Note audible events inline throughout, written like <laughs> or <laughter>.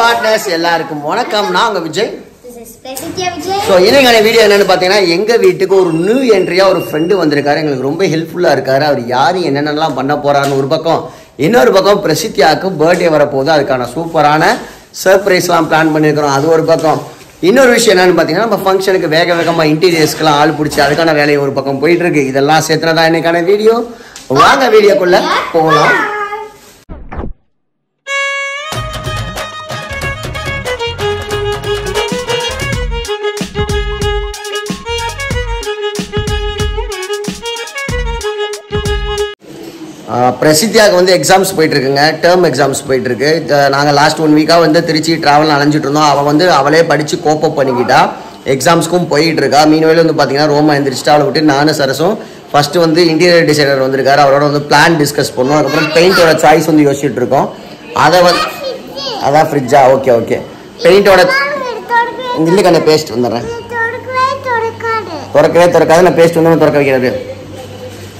Partners எல்லாருக்கும் வணக்கம் நான் உங்க விஜய். ஸோ இன்னைக்கான வீடியோ என்னன்னு பார்த்தீங்கன்னா எங்க வீட்டுக்கு ஒரு நியூ என்ட்ரியா ஒரு ஃப்ரெண்டு வந்திருக்காரு. எங்களுக்கு ரொம்ப ஹெல்ப்ஃபுல்லா இருக்காரு. அவர் யாரு என்னென்னலாம் பண்ண போறாருன்னு ஒரு பக்கம். இன்னொரு பக்கம் பிரசித்தியாவுக்கு பர்த்டே வரப்போகுது. அதுக்கான சூப்பரான சர்ப்ரைஸ்லாம் பிளான் பண்ணியிருக்கிறோம் அது ஒரு பக்கம். இன்னொரு விஷயம் என்னன்னு பார்த்தீங்கன்னா நம்ம ஃபங்க்ஷனுக்கு வேக வேகமாக இன்டீரியர்ஸ்க்குலாம் ஆள் பிடிச்சி அதுக்கான வேலையை ஒரு பக்கம் போயிட்டு இருக்கு. இதெல்லாம் சேர்த்துனதான் இன்னைக்கான வீடியோ வாங்க வீடியோக்குள்ள போகலாம். பிரசித்தியாவுக்கு வந்து எக்ஸாம்ஸ் போயிட்டு இருக்குங்க டேர்ம் எக்ஸாம்ஸ் போயிட்டு இருக்கு த- நாங்க லாஸ்ட் ஒன் வீக்கா வந்து திருச்சி டிராவல் அலைஞ்சிட்டு இருந்தோம் அவ வந்து அவளே படிச்சு கோப்பப் பண்ணிக்கிட்டா. எக்ஸாம்ஸ்க்கும் போயிட்டு இருக்கா மீன்வேல வந்து பாத்தீங்கன்னா ரோமா எந்திரிச்சிட்டு. அவளை விட்டு நானும் சரசும் ஃபர்ஸ்ட் வந்து இன்டீரியர் டிசைனர் வந்திருக்காரு. அவரோட வந்து பிளான் டிஸ்கஸ் பண்ணோம் அதுக்கப்புறம் பெயிண்டோட சாய்ஸ் வந்து யோசிச்சுட்டு இருக்கோம் அதை வந்து அதான் ஃப்ரிட்ஜா ஓகே ஓகே பெயிண்டோட இல்லைக்கான பேஸ்ட் வந்துடுறேன். திறக்கவே திறக்காது. நான் பேஸ்ட் வந்து திறக்க வைக்கிறது.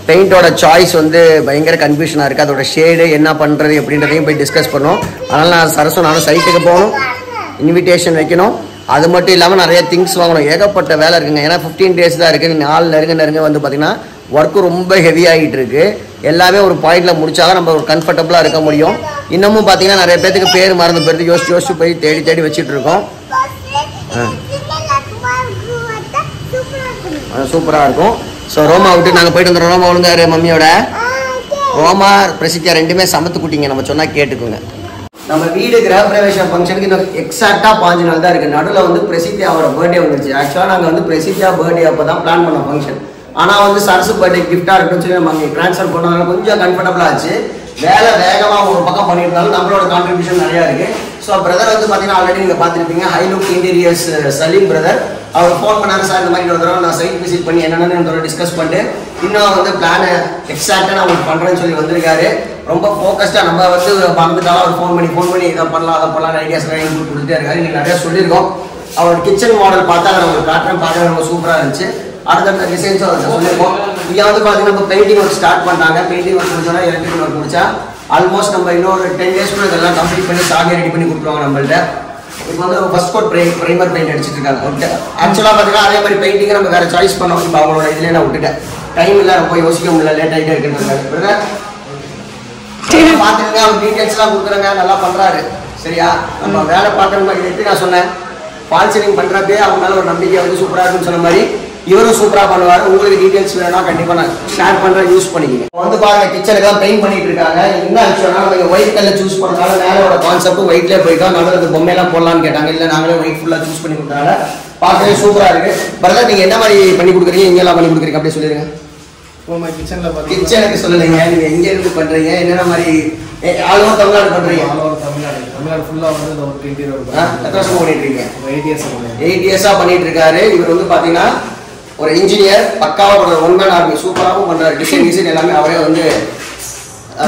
பெயிண்டோட சாய்ஸ் வந்து பயங்கர கன்ஃபியூஷனாக இருக்குது அதோட ஷேடு என்ன பண்ணுறது எப்படின்றதையும் போய் டிஸ்கஸ் பண்ணோம். அதனால் நான் சரசும் நானும் சைட்டுக்கு போகணும். இன்விடேஷன் வைக்கணும். அது மட்டும் இல்லாமல் நிறைய திங்ஸ் வாங்கணும். ஏகப்பட்ட வேலை இருக்குங்க. ஏன்னா ஃபிஃப்டீன் டேஸ் தான் இருக்குது நாலு நெருங்க நெருங்க வந்து பார்த்திங்கன்னா ஒர்க்கு ரொம்ப ஹெவி ஆகிட்டு இருக்கு. எல்லாமே ஒரு பாயிண்டில் முடிச்சாதான் நம்ம ஒரு கம்ஃபர்டபுளாக இருக்க முடியும். இன்னமும் பார்த்தீங்கன்னா நிறைய பேத்துக்கு பேர் மறந்து போயிடுது. யோசிச்சு யோசிச்சு போய் தேடி தேடி வச்சுட்டு இருக்கோம். சூப்பராக இருக்கும். ஸோ ரோமா விட்டு நாங்கள் போயிட்டு வந்துடுறோம் ரோமா ஒழுங்காரு மம்மியோட. ரோமா பிரசித்தியா ரெண்டுமே சமத்து குட்டிங்க. நம்ம சொன்னா கேட்டுக்கோங்க. நம்ம வீடு கிரக பிரவேசம் ஃபங்க்ஷனுக்கு இன்னும் எக்ஸாக்டா பாஞ்சு நாள் தான் இருக்கு. நடுவில் வந்து பிரசித்தியாவோட பர்த்டே வந்துருச்சு. ஆக்சுவலாக நாங்கள் வந்து பிரசித்தியா பர்த்டே அப்போ தான் பிளான் பண்ணோம் ஃபங்க்ஷன் ஆனால் வந்து சரசு பர்த்டே கிஃப்டாக இருக்கட்டும் சொல்லி நம்ம அங்கே ட்ரான்ஸ்ஃபர் பண்ணதுனால கொஞ்சம் கம்ஃபர்டபுளாக ஆச்சு. வேலை வேகமாக ஒரு பக்கம் பண்ணியிருந்தாலும் நம்மளோட கான்ட்ரிபியூஷன் நிறையா இருக்கு. ஸோ பிரதர் வந்து பார்த்தீங்கன்னா ஆல்ரெடி நீங்கள் பார்த்துருப்பீங்க. High Look Interiors Saleem brother uh, அவர் ஃபோன் பண்ணாங்க சார் இந்த மாதிரி ஒரு தடவை நான் சைட் விசிட் பண்ணி என்னென்னு தடவை டிஸ்கஸ் பண்ணிட்டு இன்னும் வந்து பிளானை எக்ஸாக்டாக நான் உங்களுக்கு பண்ணுறேன்னு சொல்லி வந்திருக்காரு. ரொம்ப ஃபோக்கஸ்டாக நம்ம வந்து மறந்துட்டாலும் அவர் ஃபோன் பண்ணி ஃபோன் பண்ணி இதை பண்ணலாம் அதை பண்ணலாம் ஐடியாஸ் எல்லாம் எங்களுக்கு கொடுத்துட்டே இருக்காரு. நீங்கள் நிறையா சொல்லியிருக்கோம். அவர் கிச்சன் மாடல் பார்த்தா அதை உங்களுக்கு காட்டுறேன் பார்க்கவே ரொம்ப சூப்பராக இருந்துச்சு. அடுத்தடுத்த டிசைன்ஸும் அவர்கிட்ட சொல்லியிருக்கோம். இங்கே வந்து பார்த்தீங்கன்னா நம்ம பெயிண்டிங் ஒர்க் ஸ்டார்ட் பண்ணிட்டாங்க. பெயிண்டிங் ஒர்க் முடிச்சோன்னா எலக்ட்ரிக் ஒர்க் முடிச்சா ஆல்மோஸ்ட் நம்ம இன்னொரு டென் டேஸ்க்குள்ள இதெல்லாம் கம்ப்ளீட் பண்ணி சாகி ரெடி பண்ணி கொடுத்துருவாங்க நம்மள்ட்ட. இப்போ வந்து ஃபர்ஸ்ட் கோட் ப்ரைமர் பெயிண்ட் அடிச்சிட்டு இருக்காங்க ஆக்சுவலாக பார்த்தீங்கன்னா அதே மாதிரி பெயிண்டிங்கை நம்ம வேறு சாய்ஸ் பண்ணோம். இப்போ அவங்களோட இதுலேயே நான் விட்டுட்டேன். டைம் இல்லை ரொம்ப யோசிக்க முடியல லேட் ஆகிட்டே இருக்குன்றது பார்த்துக்கங்க அவங்க டீட்டெயில்ஸ்லாம் கொடுக்குறாங்க நல்லா பண்ணுறாரு சரியா? நம்ம வேலை பார்க்குற மாதிரி எப்படி நான் சொன்னேன். ஃபால் சீலிங் பண்ணுறப்பே ஒரு நம்பிக்கை வந்து சூப்பராக இருக்குன்னு சொன்ன மாதிரி இவரும் சூப்பராக பண்ணுவார். உங்களுக்கு டீட்டெயில்ஸ் வேணும்னா கண்டிப்பாக நான் ஷேர் பண்ணுறேன் யூஸ் பண்ணிக்கிங்க. இப்போ வந்து பாருங்க கிச்சனுக்கு தான் பெயிண்ட் பண்ணிட்டு இருக்காங்க. என்ன விஷயம்னா நம்ம ஒயிட் கலர் சூஸ் பண்ணனால மேலோட கான்செப்ட் ஒயிட்லேயே போயிட்டோம் நடுவில் பொம்மையெல்லாம் போடலாம்னு கேட்டாங்க. இல்லை நாங்களே ஒயிட் ஃபுல்லாக சூஸ் பண்ணி கொடுத்தாங்க பார்க்கவே சூப்பராக இருக்கு. பிரதர் நீங்கள் என்ன மாதிரி பண்ணி கொடுக்குறீங்க? எங்கெல்லாம் பண்ணி கொடுக்குறீங்க. அப்படியே சொல்லிடுங்க. கிச்சனுக்கு சொல்லுங்க நீங்க எங்க இருந்து பண்றீங்க? என்னென்ன மாதிரி ஆல் ஓவர் தமிழ்நாடு பண்றீங்க? over தமிழ்நாடு. தமிழ்நாடு ஃபுல்லா வந்து இந்த ஒரு ஆ, எத்தனை வருஷம் பண்ணிட்டு இருக்கீங்க? எயிட் இயர்ஸ் எயிட் இயர்ஸா பண்ணிட்டு இருக்காரு. இவர் வந்து பாத்தீங்கன்னா ஒரு இன்ஜினியர் பக்காவா பண்ற ஒன் மேன் ஆர்மி சூப்பராகவும் பண்றாரு டிசைன் டிசைன் எல்லாமே அவரே வந்து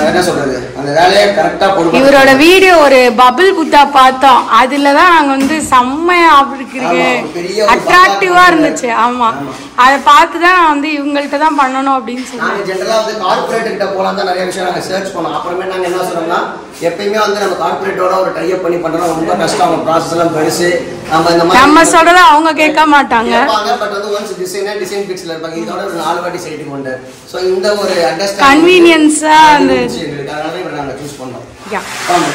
என்ன சொல்றது? அந்த வேலையை கரெக்டா போட்டு இவரோட வீடியோ ஒரு பபிள் புத்தா பார்த்தோம். அதுல தான் நாங்க வந்து செம்மையா இருக்கு ஆமா, ஒரு பெரிய ஒரு அட்ராக்டிவா பங்களா இருந்துச்சு. ஆமா. ஆமா. அதை பார்த்து தான் நான் வந்து இவங்கள்ட்ட தான் பண்ணணும் அப்படின்னு சொன்னேன் நாங்க ஜென்ரலா வந்து கார்பரேட் கிட்ட போலாம் தான் நிறைய விஷயம் நாங்க சர்ச் பண்ணோம். அப்புறமே நாங்க என்ன சொன்னோம்னா எப்பயுமே வந்து நம்ம கார்பரேட்டோட ஒரு டைப் பண்ணி பண்றோம் ரொம்ப கஷ்டம். அவங்க ப்ராசஸ் எல்லாம் பெருசு. நம்ம சொல்றத அவங்க கேட்க மாட்டாங்க. கேட்பாங்க பட் வந்து ஒன்ஸ் டிசைனர் டிசைன் பிக்ஸ்ல இருப்பாங்க இதோட ஒரு நாலு வாட்டி சைட்டுக்கு கொண்டு. ஸோ இந்த ஒரு அண்டர்ஸ்டாண்டிங் Convenience ஆ அந்த- எங்களுக்கு அதனால தான் இவரை நாங்க சூஸ் பண்ணோம். Yeah. ஆமா.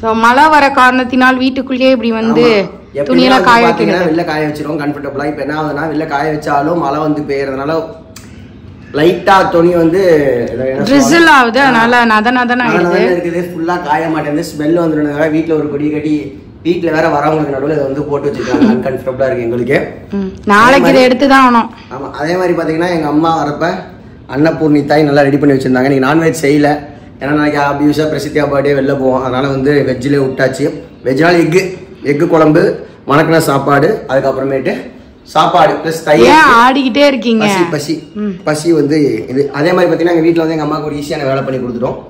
ஸோ மழை வர காரணத்தினால் வீட்டுக்குள்ளேயே இப்படி வந்து துணியெல்லாம் காய வைக்கிறது. வெளில காய வச்சிருவோம் கம்ஃபர்டபுளா இப்போ என்ன ஆகுதுன்னா வெளில காய வச்சாலும் மழை வந்து பெய்யறதுனால லைட்டா துணி வந்து ட்ரிசில்? ஆகுது அதனால நத நதன் இருக்குது. ஃபுல்லா காய மாட்டேங்குது. ஸ்மெல் வந்துடுறதுனால வீட்ல ஒரு கொடி கட்டி வீட்ல வேற வரவங்களுக்கு நடுவில் இதை வந்து போட்டு வச்சிருக்காங்க. <laughs> அன்கம்ஃபர்டபுளா இருக்கு எங்களுக்கு. நாளைக்கு இதை எடுத்து தான் ஆகணும். ஆமா அதே மாதிரி பாத்தீங்கன்னா எங்க அம்மா வரப்ப அன்னபூர்ணி தாய் நல்லா ரெடி பண்ணி வச்சிருந்தாங்க. நீங்க நான்வெஜ் செய்யல. ஏன்னா நாளைக்கு அபியூஸா பிரசித்தியா பர்த்டே வெளில போவோம். அதனால வந்து வெஜ்ஜிலே விட்டாச்சு. வெஜ்னால எக்கு எக்கு குழம்பு வணக்கின சாப்பாடு அதுக்கப்புறமேட்டு சாப்பாடு ப்ளஸ் ஏன் தயிர் ஆடிக்கிட்டே இருக்கீங்க? பசி பசி. பசி வந்து இது அதே மாதிரி பார்த்தீங்கன்னா எங்கள் வீட்டில் வந்து எங்கள் அம்மாவுக்கு ஒரு ஈஸியான வேலை பண்ணி கொடுத்துட்டோம்.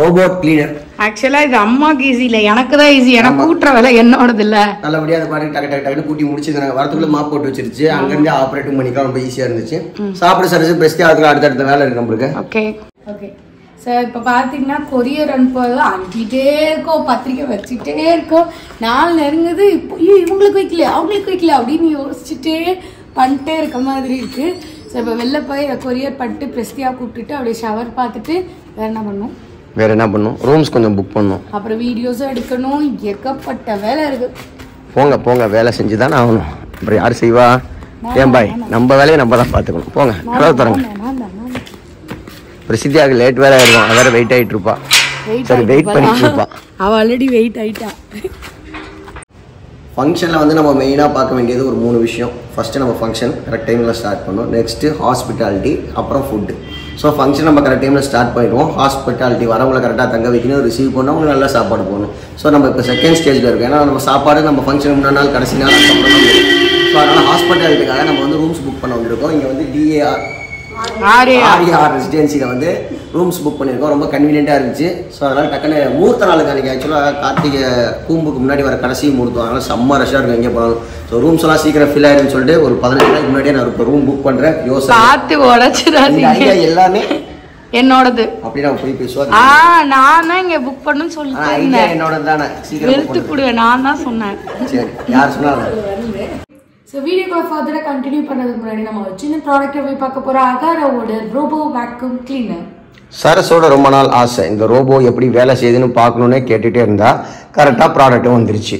ரோபோட் கிளீனர் ஆக்சுவலா இது அம்மாக்கு ஈஸி இல்ல. எனக்கு தான் ஈஸி எனக்கு. கூட்டுற வேலை என்னோடது இல்ல. நல்லபடியாக அதை பாட்டு டக்கு டக்கு டக்குன்னு கூட்டி முடிச்சிருந்தாங்க வரத்துக்குள்ள மாப் போட்டு வச்சிருச்சு. அங்கேருந்து ஆப்ரேட்டிங் பண்ணிக்கலாம். ரொம்ப ஈஸியாக இருந்துச்சு. சாப்பிட சரசு பெஸ்ட்டாக அதுக்கு அடுத்தடுத்த வேலை இருக்கு நம்மளுக்கு. ஓகே ஓகே ஸோ இப்போ பார்த்தீங்கன்னா கொரியர் அனுப்புவது அனுப்பிட்டே இருக்கோம். பத்திரிக்கை வச்சுட்டே இருக்கோம். நாள் நெருங்குது. இப்போ ஐயோ இவங்களுக்கு வைக்கல அவங்களுக்கு வைக்கல அப்படின்னு யோசிச்சுட்டே பண்ணிட்டே இருக்க மாதிரி இருக்கு. ஸோ இப்போ வெளில போய் கொரியர் பண்ணிட்டு பிரஸ்தியா கூப்பிட்டுட்டு அப்படியே ஷவர் பார்த்துட்டு வேற என்ன பண்ணோம்? வேற என்ன பண்ணும்? ரூம்ஸ் கொஞ்சம் புக் பண்ணும். அப்புறம் வீடியோஸும் எடுக்கணும். ஏகப்பட்ட வேலை இருக்கு. போங்க போங்க. வேலை செஞ்சு தானே ஆகணும். அப்புறம் யார் செய்வா? ஏன் பாய்? நம்ம வேலையை நம்ம தான் பார்த்துக்கணும். போங்க கதவு தரங்க பிரசித்தியாக லேட் வேலை ஆயிருக்கும் அவ வேற வெயிட் ஆயிட்டு இருப்பா. சரி வெயிட் பண்ணிட்டு இருப்பா. அவ ஆல்ரெடி வெயிட் ஆயிட்டா. ஃபங்க்ஷனில் வந்து நம்ம மெயினாக பார்க்க வேண்டியது ஒரு மூணு விஷயம். ஃபஸ்ட்டு நம்ம ஃபங்க்ஷன் கரெக்ட் டைமில் ஸ்டார்ட் பண்ணோம் நெக்ஸ்ட்டு ஹாஸ்பிட்டாலிட்டி அப்புறம் ஃபுட்டு ஸோ ஃபங்க்ஷன் நம்ம கரெக்ட் டைமில் ஸ்டார்ட் பண்ணிடுவோம். ஹாஸ்பிட்டாலிட்டி வரவங்களை கரெக்டாக தங்க வைக்கணும் ரிசீவ் பண்ணணும் அவங்களுக்கு நல்லா சாப்பாடு போகணும் ஸோ நம்ம இப்போ செகண்ட் ஸ்டேஜில் இருக்கோம். ஏன்னா நம்ம சாப்பாடு நம்ம ஃபங்க்ஷன் முன்னாடி நாள் கடைசி நாள் அதுக்கப்புறம் ஸோ அதனால் ஹாஸ்பிட்டாலிட்டிக்காக நம்ம வந்து ரூம்ஸ் புக் பண்ண வந்திருக்கோம் இங்கே வந்து டிஏஆர் ஆரே ஆர்ஆர் ரெசிடென்சியில் வந்து ரூம்ஸ் புக் பண்ணியிருக்கோம். ரொம்ப கன்வீனியண்ட்டாக இருந்துச்சு. ஸோ அதனால் டக்குன்னு மூர்த்த நாளுக்கு அன்றைக்கி ஆக்சுவலாக கார்த்திகை கூம்புக்கு முன்னாடி வர கடைசி மூர்த்தம் அதனால் செம்ம ரஷ்ஷாக இருக்கும் எங்கே போனாலும். ஸோ ரூம்ஸ் எல்லாம் சீக்கிரம் ஃபில் ஆயிருன்னு சொல்லிட்டு ஒரு பதினஞ்சு நாளைக்கு முன்னாடியே நான் இப்போ ரூம் புக் பண்ணுறேன் யோசனை. பார்த்து உடைச்சிடாதீங்க. எல்லாமே என்னோடது. அப்படி நான் போய் பேசுவோம் ஆ நான் தான் இங்க புக் பண்ணுன்னு சொல்லிட்டு ஆனால் ஐடியா இருந்தேன் என்னோட தானே சீக்கிரம் பண்ணு. கொடுங்க. நான் தான் சொன்னேன். சரி யார் சொன்னாலும். ஸோ வீடியோக்குள்ள ஃபர்தராக கண்டினியூ பண்ணதுக்கு முன்னாடி நம்ம ஒரு சின்ன ப்ராடக்ட்டை போய் பார்க்க போகிறோம் அகாராவோட ரோபோ வேக்யூம் கிளீனர் சரஸோட ரொம்ப நாள் ஆசை. இந்த ரோபோ எப்படி வேலை செய்யுதுன்னு பார்க்கணுன்னே கேட்டுகிட்டே இருந்தா கரெக்டாக ப்ராடக்ட்டும் வந்துருச்சு.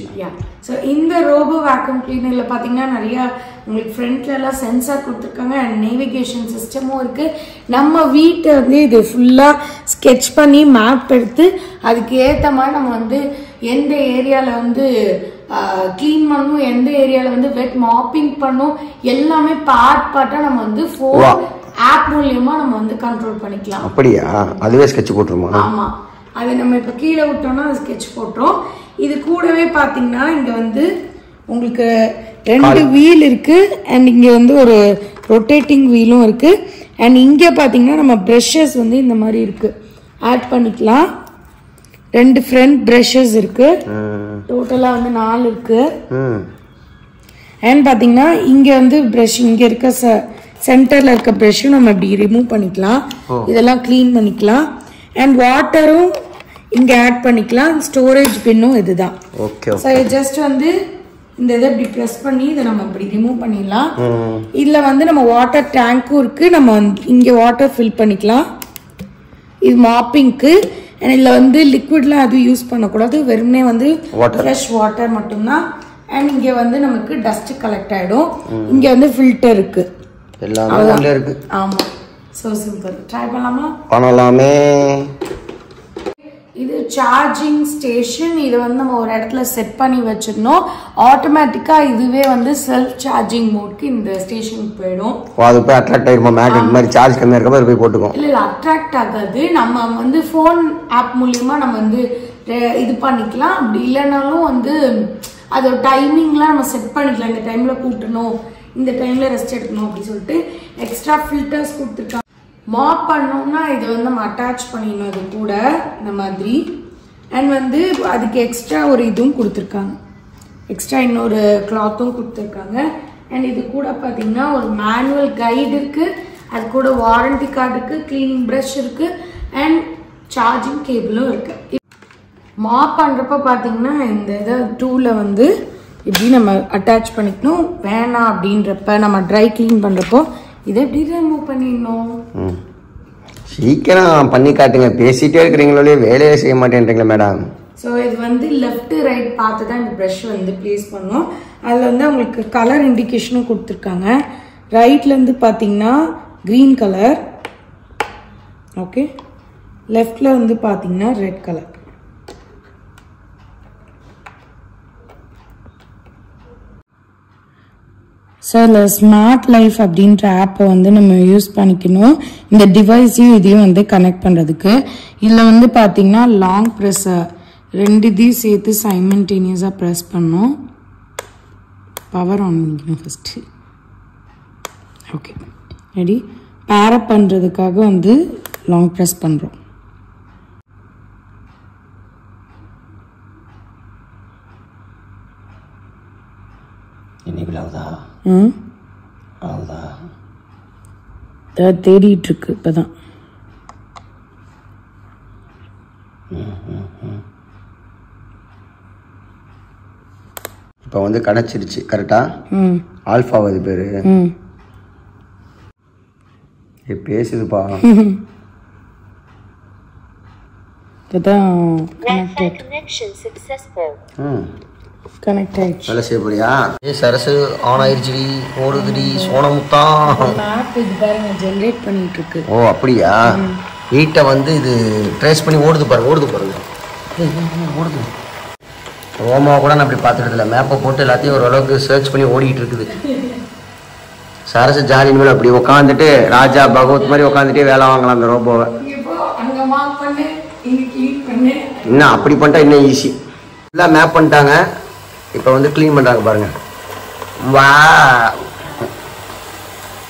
ஸோ இந்த ரோபோ வேக்யூம் கிளீனரில் பார்த்தீங்கன்னா நிறைய உங்களுக்கு ஃப்ரண்ட்ல எல்லாம் சென்சார் கொடுத்துருக்காங்க. அண்ட் நேவிகேஷன் சிஸ்டமும் இருக்கு. நம்ம வீட்டை வந்து இது ஃபுல்லாக ஸ்கெட்ச் பண்ணி மேப் எடுத்து அதுக்கு ஏற்ற மாதிரி நம்ம வந்து எந்த ஏரியாவில் வந்து க்ளீன் பண்ணணும் எந்த ஏரியாவில் வந்து வெட் மாப்பிங் பண்ணணும் எல்லாமே பார்ட் பார்ட்டாக நம்ம வந்து ஃபோன். ஆப் மூலியமா நம்ம வந்து கண்ட்ரோல் பண்ணிக்கலாம். அப்படியா? அதுவே ஸ்கெட்ச் போட்டுருமா? ஆமா. அது நம்ம இப்ப கீழே விட்டோம்னா அது ஸ்கெட்ச் போட்டுரும். இது கூடவே பாத்தீங்கன்னா இங்க வந்து உங்களுக்கு ரெண்டு வீல் இருக்கு அண்ட் இங்க வந்து ஒரு ரொட்டேட்டிங் வீலும் இருக்கு. அண்ட் இங்க பாத்தீங்கன்னா நம்ம ப்ரஷஸ் வந்து இந்த மாதிரி இருக்கு. ஆட் பண்ணிக்கலாம். ரெண்டு ஃப்ரண்ட் ப்ரஷஸ் இருக்கு. டோட்டலா வந்து நாலு இருக்கு. அண்ட் பார்த்தீங்கன்னா இங்கே வந்து ப்ரஷ் இங்கே இருக்க சென்டரில் இருக்க ப்ரஷ்ஷும் நம்ம இப்படி ரிமூவ் பண்ணிக்கலாம். இதெல்லாம் க்ளீன் பண்ணிக்கலாம். அண்ட் வாட்டரும் இங்கே ஆட் பண்ணிக்கலாம். ஸ்டோரேஜ் பின்னும் இதுதான். ஓகே ஸோ ஜஸ்ட் வந்து இந்த இதை இப்படி ப்ரெஸ் பண்ணி இதை நம்ம இப்படி ரிமூவ் பண்ணிடலாம். இதில் வந்து நம்ம வாட்டர் டேங்க்கும் இருக்குது நம்ம வந்து இங்கே வாட்டர் ஃபில் பண்ணிக்கலாம். இது மாப்பிங்க்கு அண்ட் இதில் வந்து லிக்விட்லாம் எதுவும் யூஸ் பண்ணக்கூடாது. வெறுமனே வந்து. ஃப்ரெஷ் வாட்டர் மட்டும்தான். அண்ட் இங்கே வந்து நமக்கு டஸ்ட் கலெக்ட் ஆகிடும் இங்கே வந்து ஃபில்டர் இருக்கு. எல்லாமே இருக்கு. ஆமாம் ஸோ சிம்பிள் ட்ரை பண்ணலாமா? பண்ணலாமே. இது சார்ஜிங் ஸ்டேஷன் இதை வந்து நம்ம ஒரு இடத்துல செட் பண்ணி வச்சிடணும். ஆட்டோமேட்டிக்காக இதுவே வந்து செல்ஃப் சார்ஜிங் மோட்க்கு இந்த ஸ்டேஷனுக்கு போயிடும். அது போய் அட்ராக்ட் ஆயிருமா மேக்னெட் மாதிரி சார்ஜ் கம்மியாக இருக்க மாதிரி போய் போட்டுக்கும். இல்ல இல்ல அட்ராக்ட் ஆகாது. நம்ம வந்து ஃபோன் ஆப் மூலியமா நம்ம வந்து இது பண்ணிக்கலாம். அப்படி இல்லைனாலும் வந்து அதோட டைமிங்லாம் நம்ம செட் பண்ணிக்கலாம். இந்த டைம்ல கூட்டணும். இந்த டைம்ல ரெஸ்ட் எடுக்கணும். அப்படி சொல்லிட்டு எக்ஸ்ட்ரா ஃபில்டர்ஸ் கொடுத்துருக்காங்க. மாப் பண்ணோம்னா இதை வந்து நம்ம அட்டாச் பண்ணிடணும் இது கூட இந்த மாதிரி. அண்ட் வந்து அதுக்கு எக்ஸ்ட்ரா ஒரு இதுவும் கொடுத்துருக்காங்க. எக்ஸ்ட்ரா இன்னொரு கிளாத்தும் கொடுத்துருக்காங்க. அண்ட் இது கூட பார்த்தீங்கன்னா ஒரு மேனுவல் கைடு இருக்குது அது கூட வாரண்டி கார்டு இருக்குது க்ளீனிங் ப்ரஷ் இருக்குது அண்ட் சார்ஜிங் கேபிளும் இருக்குது மாப் பண்ணுறப்ப பார்த்தீங்கன்னா இந்த இதை டூவில் வந்து இப்படி நம்ம அட்டாச் பண்ணிக்கணும். வேணாம் அப்படின்றப்ப நம்ம ட்ரை க்ளீன் பண்ணுறப்போ இதை எப்படி ரிமூவ் பண்ணிடணும்? சீக்கிரம் பண்ணி காட்டுங்க. பேசிட்டே இருக்கிறீங்களே வேலையே செய்ய மாட்டேன்றீங்களா மேடம் ஸோ இது வந்து லெஃப்ட் ரைட் பார்த்து தான் இந்த ப்ரஷ் வந்து ப்ளேஸ் பண்ணும். அதில் வந்து அவங்களுக்கு கலர் இண்டிகேஷனும் கொடுத்துருக்காங்க. ரைட்லேருந்து பார்த்தீங்கன்னா க்ரீன் கலர் ஓகே லெஃப்டில் வந்து பார்த்தீங்கன்னா ரெட் கலர் ஸோ இந்த ஸ்மார்ட் லைஃப் அப்படின்ற ஆப்பை வந்து நம்ம யூஸ் பண்ணிக்கணும். இந்த டிவைஸையும் இதையும் வந்து கனெக்ட் பண்ணுறதுக்கு இதில் வந்து பார்த்தீங்கன்னா லாங் ப்ரெஸ்ஸை ரெண்டு இதையும் சேர்த்து சைமன்டேனியஸாக ப்ரெஸ் பண்ணோம். பவர் ஆன் பண்ணிக்கணும் first okay ready pair up பண்ணுறதுக்காக வந்து லாங் ப்ரெஸ் பண்ணுறோம் இன்னைக்கு ஆகுதா ம்? அவ்வளோதான் ஏதாவது தேடிட்டுருக்கு இப்போ தான் இப்போ வந்து கணச்சிருச்சு கரெக்டாக ம். ஆல்ஃபாவது பேர். ம். பேசுதுப்பா. அதான் கனெக்டட் கனெக்ட் ஆயிடுச்சு. வேலை செய்ய போறியா? ஏ சரசு ஆன் ஆயிடுச்சுடி ஓடுதுடி. சோனமுத்தா. மேப் இது பாருங்க ஜென்ரேட் பண்ணிட்டு இருக்கு. ஓ அப்படியா? வீட்டை வந்து இது ட்ரேஸ் பண்ணி ஓடுது பாருங்க ஓடுது பாருங்க. ஓடுது. ரோமா கூட நான் அப்படி பார்த்துட்டு இல்லை மேப்பை போட்டு எல்லாத்தையும் ஓரளவுக்கு சர்ச் பண்ணி ஓடிட்டு இருக்குது. சரசு ஜாலி மேலே அப்படி உட்காந்துட்டு ராஜா பகவத் மாதிரி உட்காந்துட்டே வேலை வாங்கலாம் அந்த ரோபோவை. இன்னும் அப்படி பண்ணிட்டா இன்னும் ஈஸி ஃபுல்லாக மேப் பண்ணிட்டாங்க. இப்போ வந்து க்ளீன் பண்ணுறாங்க பாருங்க. வா.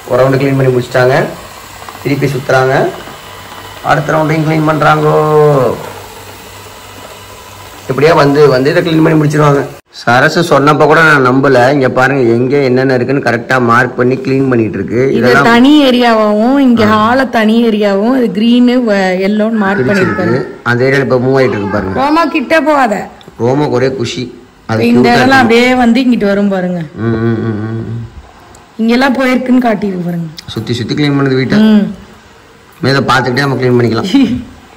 ஒரு ரவுண்டு க்ளீன் பண்ணி முடிச்சிட்டாங்க. திருப்பி சுற்றுறாங்க அடுத்த ரவுண்டையும் க்ளீன் பண்ணுறாங்கோ இப்படியே வந்து வந்து இதை க்ளீன் பண்ணி முடிச்சிருவாங்க. சரசு சொன்னப்போ கூட நான் நம்பல. இங்க பாருங்க எங்க என்னென்ன இருக்குன்னு கரெக்டா மார்க் பண்ணி க்ளீன் பண்ணிட்டு இருக்கு. இது தனி ஏரியாவும் இங்க ஹால தனி ஏரியாவும் இது கிரீனு எல்லோன்னு மார்க் பண்ணிருக்காரு அந்த ஏரியால இப்ப மூவ் ஆயிட்டு இருக்கு பாருங்க. ரோமா கிட்ட போகாத. ரோமக்கு ஒரே குஷி. இந்த இடம்லாம். அப்படியே வந்து இங்கிட்டு வரும் பாருங்க. இங்கெல்லாம் போயிருக்குன்னு காட்டியிருக்கு பாருங்க. சுத்தி சுத்தி க்ளீன் பண்ணுது வீட்டை. மேல பார்த்துக்கிட்டே நம்ம க்ளீன் பண்ணிக்கலாம்.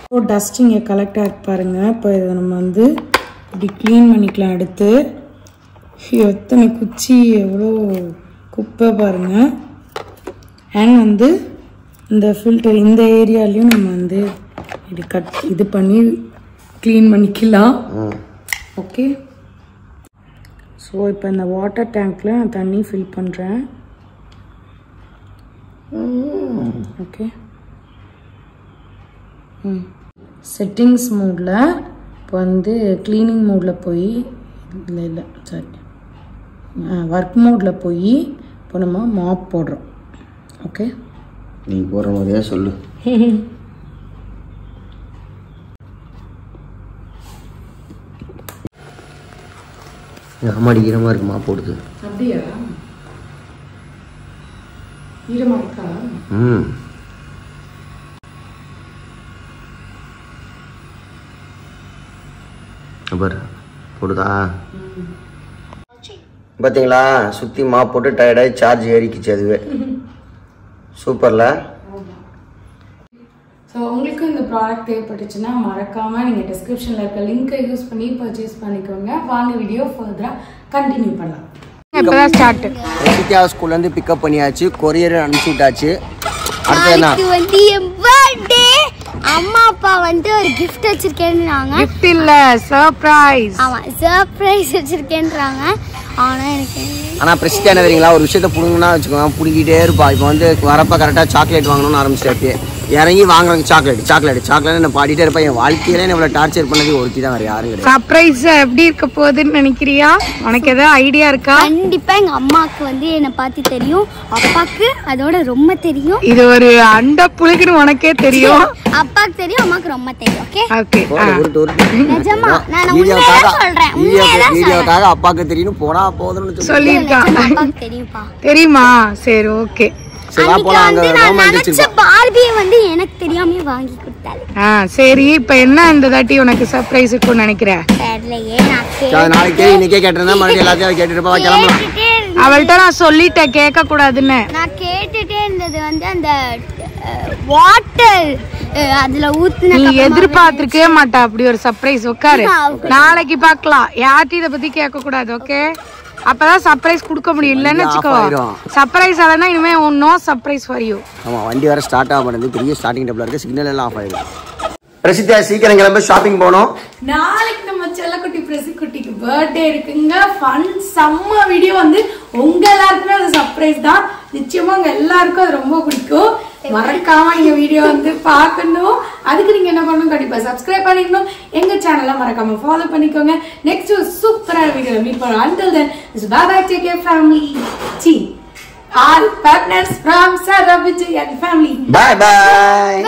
இப்போ டஸ்ட் இங்கே கலெக்ட் ஆகி பாருங்க. இப்போ இதை நம்ம வந்து இப்படி க்ளீன் பண்ணிக்கலாம் அடுத்து எத்தனை குச்சி எவ்வளோ குப்பை பாருங்க. அண்ட் வந்து இந்த ஃபில்டர் இந்த ஏரியாலையும் நம்ம வந்து இப்படி கட் இது பண்ணி க்ளீன் பண்ணிக்கலாம். ஓகே ஸோ இப்போ இந்த வாட்டர் டேங்க்கில் நான் தண்ணி ஃபில் பண்ணுறேன் ஓகே ம். செட்டிங்ஸ் மோடில் இப்போ வந்து க்ளீனிங் மோடில் போய் இல்லை இல்லை சாரி ஒர்க் மோடில் போய் இப்போ நம்ம மாப் போடுறோம். ஓகே நீ போற மாதிரியே சொல்லு. <laughs> ஆமாடி ஈரமா இருக்குமா போடுது. அப்படியா? ஈரமாக இருக்கா? ம். பாரு போடுதா? பார்த்தீங்களா சுற்றி மா போட்டு டயர்டாகி சார்ஜ் ஏறிக்கிச்சு அதுவே. <laughs> சூப்பர்ல? ப்ராடக்ட் தேவைப்பட்டுச்சுன்னா மறக்காம நீங்க டிஸ்கிரிப்ஷன்ல இருக்க லிங்கை யூஸ் பண்ணி பர்ச்சேஸ் பண்ணிக்கோங்க. வாங்க வீடியோ ஃபர்தரா கண்டினியூ பண்ணலாம். இப்போதான் ஸ்டார்ட் ரெசித்தியா ஸ்கூல்லேருந்து பிக்கப் பண்ணியாச்சு. கொரியர் அனுப்பிச்சு விட்டாச்சு. அடுத்து என்ன? வந்து என் பர்த்டே அம்மா அப்பா வந்து ஒரு கிஃப்ட் வச்சிருக்கேன்றாங்க. கிஃப்ட் இல்ல சர்ப்ரைஸ் ஆமா சர்ப்ரைஸ் வச்சிருக்கேன்றாங்க. ஆனா எனக்கு ஆனால் பிரசித்தி என்ன தெரியுங்களா? ஒரு விஷயத்த பிடுங்கன்னா வச்சுக்கோங்க. பிடிக்கிட்டே இருப்பா. இப்போ வந்து வரப்ப கரெக்டாக சாக்லேட் வாங்கணும்னு ஆரம்பிச்சிட்டாப்பே இறங்கி வாங்குறாங்க. சாக்லேட் சாக்லேட் சாக்லேட் நான் பாடிட்டே இருப்பேன். என் வாழ்க்கையில என்ன இவ்வளோ டார்ச்சர் பண்ணது ஒருத்தி தான் வேறு யாரும் கிடையாது. சர்ப்ரைஸ் எப்படி இருக்க போகுதுன்னு நினைக்கிறியா? உனக்கு ஏதாவது ஐடியா இருக்கா? கண்டிப்பா எங்க அம்மாவுக்கு வந்து என்னை பார்த்து தெரியும். அப்பாக்கு அதோட ரொம்ப தெரியும். இது ஒரு அண்ட புழுகுன்னு உனக்கே தெரியும். அப்பாக்கு தெரியும் அம்மாக்கு ரொம்ப தெரியும் ஓகே ஓகே. நிஜமா நான் உண்மையா சொல்றேன். வீடியோக்காக அப்பாவுக்கு தெரியும். போனா போதும்னு சொல்லி. சொல்லியிருக்கான். அப்பாக்கு தெரியுமா? சரி ஓகே பார்பியை வந்து எனக்கு தெரியாமயே வாங்கி கொடுத்தாரு. ஆ சரி இப்போ என்ன இந்த தாட்டி உனக்கு சர்ப்ரைஸ் இருக்கும்னு நினைக்கிற? தெரியலையே நான் சரி, அது நாளைக்கு கேள்வி இன்னைக்கே கேட்டிருந்தா மறுபடியும் எல்லாத்தையும் கேட்டுட்டு இருப்பா கிளம்பலாம் கேட்டுட்டே இருந்தேன். அவள்கிட்ட நான் சொல்லிட்டேன் கேட்க கூடாதுன்னு நான் கேட்டுட்டே இருந்தது வந்து அந்த வாட்டர் அதுல ஊத்துன நீ எதிர்பார்த்திருக்கவே மாட்டா அப்படி ஒரு சர்ப்ரைஸ் உட்காரு. நாளைக்கு பார்க்கலாம். யார்ட்டையும் இதை பத்தி கேட்க கூடாது ஓகே அப்பதான் சர்ப்ரைஸ் கொடுக்க முடியும். இல்லைன்னு வச்சுக்கோ. சர்ப்ரைஸ் ஆனா இனிமே நோ சர்ப்ரைஸ் ஃபார் யூ ஆமா வண்டி வேற ஸ்டார்ட் ஆக மாட்டேங்குது. பெரிய ஸ்டார்டிங் டப்ல இருக்கு. சிக்னல் எல்லாம் ஆஃப் ஆயிடும் பிரசித்தியா சீக்கிரம் கிளம்ப. ஷாப்பிங் போகணும். நாளைக்கு நம்ம செல்லக்குட்டி பிரசிக்குட்டிக்கு பர்த்டே இருக்குங்க. ஃபன் செம்ம வீடியோ வந்து உங்க எல்லாருக்குமே அது சர்ப்ரைஸ் தான். நிச்சயமா உங்க எல்லாருக்கும் அது ரொம்ப பிடிக்கும். மறக்காம இந்த வீடியோ வந்து பார்க்கணும். அதுக்கு நீங்க என்ன பண்ணணும்? கண்டிப்பா சப்ஸ்கிரைப் பண்ணிக்கணும். எங்க சேனலை மறக்காம ஃபாலோ பண்ணிக்கோங்க. நெக்ஸ்ட் சூப்பரான வீடியோ மீட் பண்ணுவோம் until then is bye bye take care family see all partners from Sara Vijay and family bye bye.